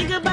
Think about